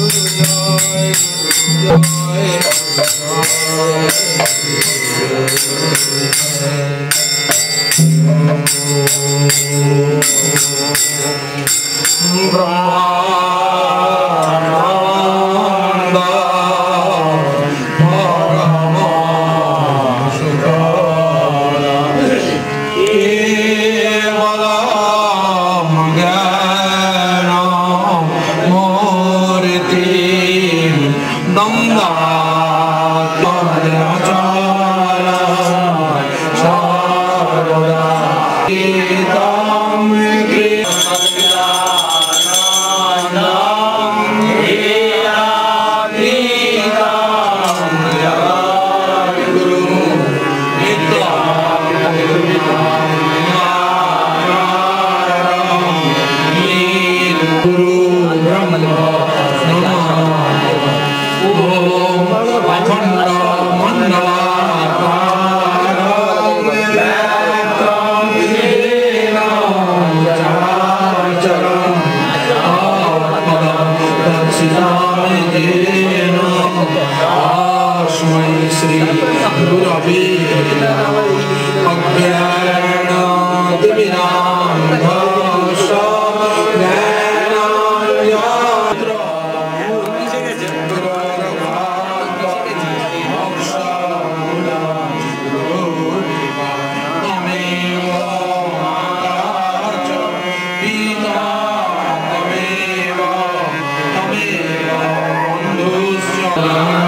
Hare Hare Hare Amen.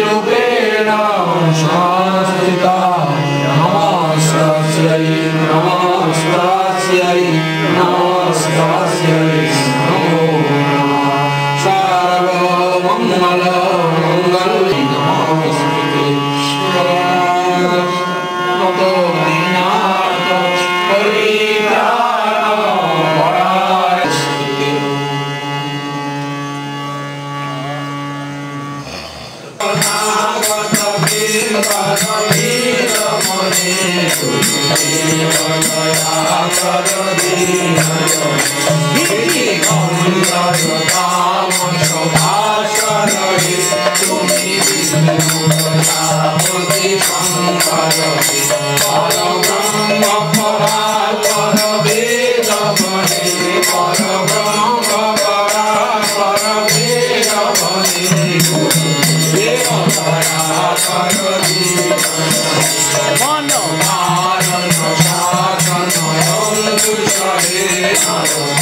Shirubena Shanstita Mano, Mano, Mano, Mano,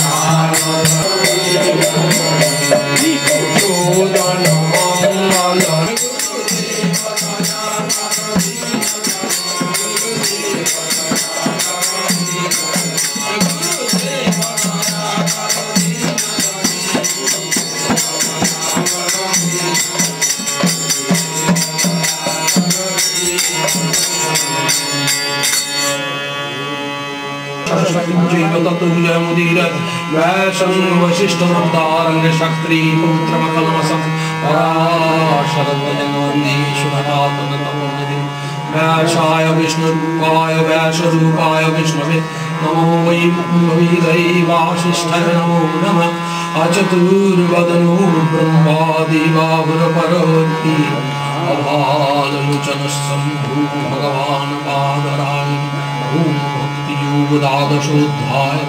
षट्भुजयमुदीरत् वैशं वसिष्ठवृन्दारङ्ग शक्त्रीपुत्रमकल्मसं पराशरद्वयन्वन्दीश्वरात्मनतमोनिधिं वैशाय विष्णुरूपाय वैशरूपाय विष्णवे। नमो वै मुकुम्भवीरै वासिष्ठय नमो नमः। अचतुर्वदनो ब्रह्मादिवाहुरपरोति अभाललोचनः शम्भू भगवान् पादरायि ॐ দ্বাদশ অধ্যায়।